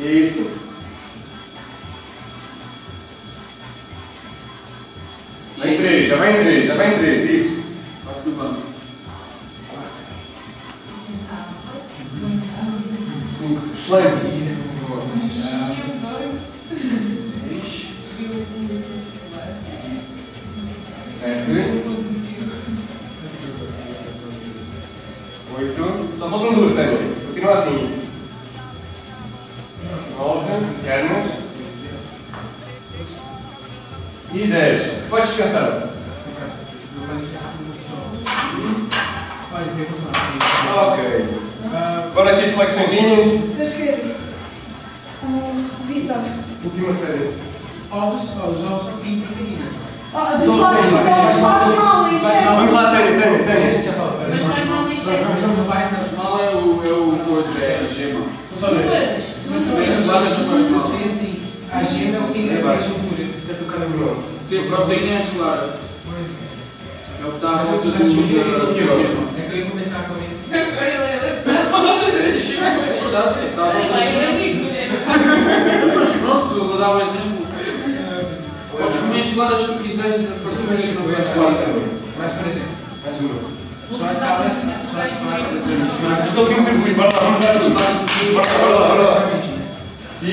Isso. Três, já vai em três, já vai em três, isso. Vai no banco. Cinco. Sete. Oito. Só faltam duas, Dani. Continua assim. Nove. Pernas. E dez. Pode descansar. mais. Ok. Agora aqui as flexõezinhos. Da esquerda. O Vitor. Última série. Ovos, ovos, ovos e proteína. Oh, dos ovos, ovos moles. Vamos lá, tem, tem, tem. Mas mais moles é mais nas mal é o, é o coisa, é a gema. Só ver. As claras não fazem mal. A gema é o que é mais gordura. Tem proteína é e as. Eu tava com tudo isso. É que ele começar com ele. Pronto, eu vou dar um exemplo. Podes comer as claras que quiseres, aproximas não vais guardar. Mais para exemplo Mais uma. Só essa área, só as claras. Estou aqui um segundo, bora lá, vamos lá. Bora lá, bora lá. E?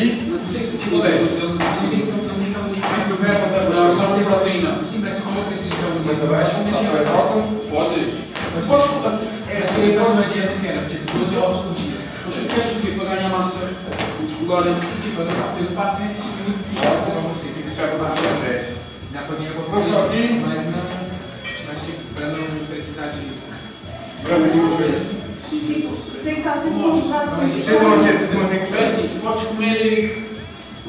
Tipo 10. Eu não tenho que comer a proteína. Sim, mas como eu preciso mais abaixo, fator tá, alta. Tá, tá. Pode. Mas pode colocar. É, se ele pode uma dieta pequena, porque se 12 ovos por dia. Se você tipo, quer subir para ganhar maçã, o glórias é positivo, tipo, para não ter paciência, isso tudo que já foi para você, que deixar para baixo da média. Já podia comprar, mas não. Mas tipo, para não precisar de. Grande de você. Sim, sim, tem que estar sempre com os braços. Você pode comer assim, eh,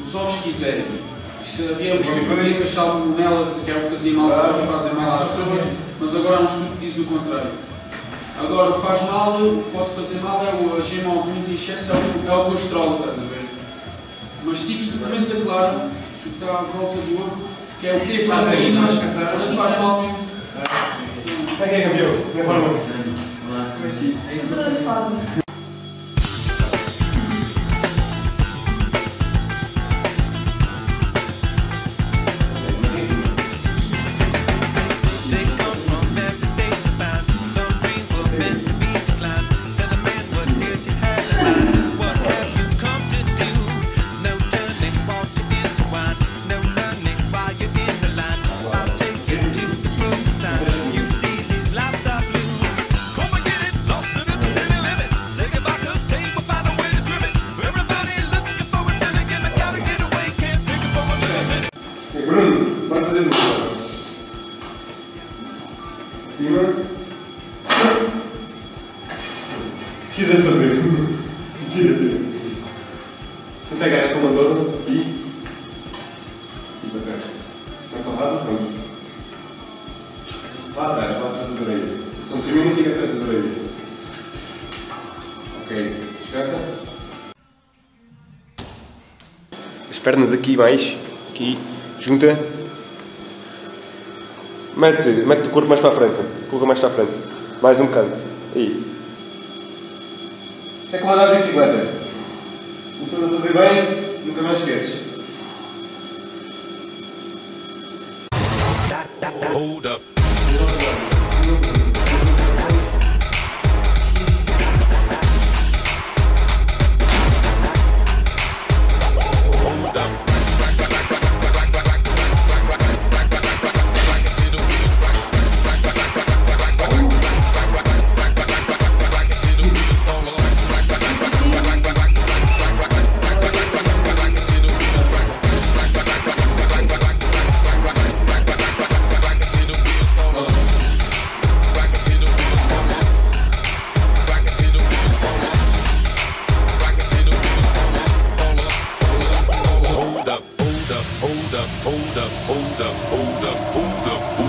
os ovos que quiserem. Se eh, Sabíamos é que as pessoas achavam nelas que eram fazer mal, claro. fazem mal às pessoas, mas agora há um estudo que diz o contrário. Agora, o que faz mal, o que pode fazer mal é o agema muito em excesso, é, é o colesterol, estás a ver? Mas tipos de doença, claro, que está à volta do ouro, que é o que faz mal, mas faz mal mesmo. Para quem é que viu? Vem para o é Olá. Estou a Steelers. Quiser fazer. Queria ter. Vou pegar a comandona e. Na porrada, pronto. Lá atrás, lá atrás do orelha. Então, primeiro fica atrás do orelha. Ok. Descansa. As pernas aqui mais. Aqui. Junta. Mete, mete o corpo mais para a frente. Corra mais para a frente. Mais um bocado. Aí. Isto é como andar de bicicleta. Começou a fazer bem, nunca mais esqueces. Hold up. Hold up, hold up, hold up,